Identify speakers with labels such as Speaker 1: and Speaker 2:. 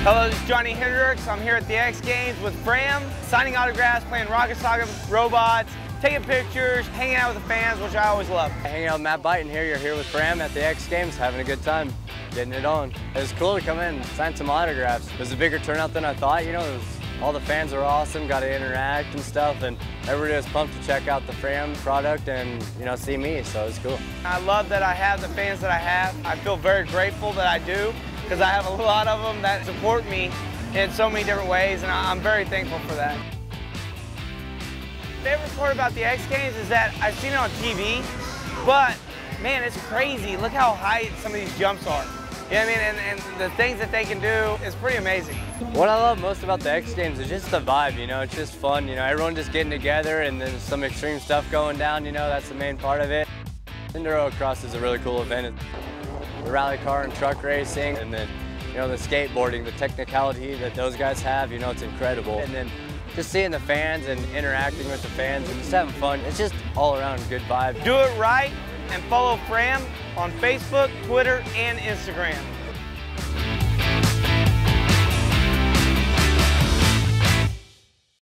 Speaker 1: Johny Hendricks. I'm here at the X Games with Fram, signing autographs, playing Rock 'Em Sock 'Em robots, taking pictures, hanging out with the fans, which I always love.
Speaker 2: Hanging out with Matt Buyten here. You're here with Fram at the X Games, having a good time, getting it on. It was cool to come in and sign some autographs. It was a bigger turnout than I thought. You know, was, all the fans were awesome, got to interact and stuff, and everybody was pumped to check out the Fram product and, you know, see me, so it was cool.
Speaker 1: I love that I have the fans that I have. I feel very grateful that I do because I have a lot of them that support me in so many different ways, and I'm very thankful for that. Favorite part about the X Games is that I've seen it on TV, but man, it's crazy. Look how high some of these jumps are. You know what I mean? And, and the things that they can do is pretty amazing.
Speaker 2: What I love most about the X Games is just the vibe, you know, it's just fun, you know, everyone just getting together and then some extreme stuff going down, you know, that's the main part of it. Enduro Cross is a really cool event the rally car and truck racing, and then, you know, the skateboarding, the technicality that those guys have, you know, it's incredible. And then just seeing the fans and interacting with the fans and just having fun. It's just all around good vibe.
Speaker 1: Do it right and follow Fram on Facebook, Twitter, and Instagram.